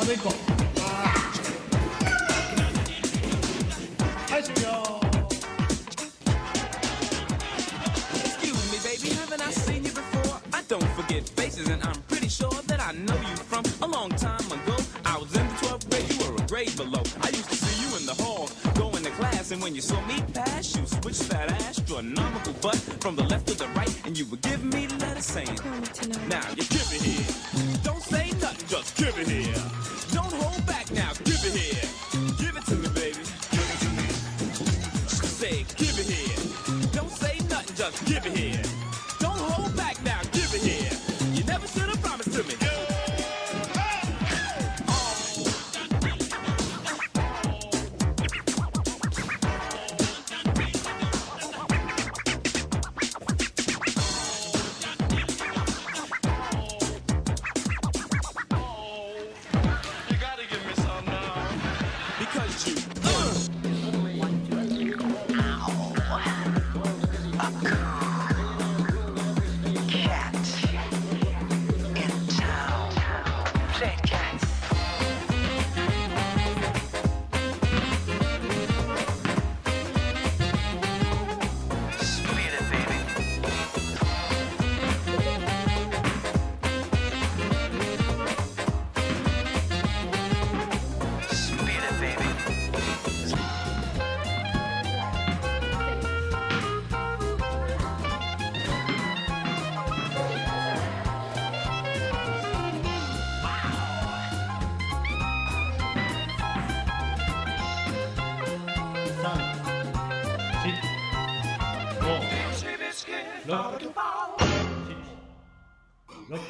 食べっこはい終了 Excuse me baby haven't I seen you before? I don't forget faces and I'm pretty sure that I know you from a long time ago. I was in the 12th grade you were a grade below. I used to see you in the hall going to class and when you saw me pass you switched that astronomical butt from the left to the right and you were giving me letters saying now you give it here. Don't say nothing just give it here. Just give it here. Don't hold back now, give it here. You never should have promised to me. Oh, you gotta give me some now. Because you, Look. Look.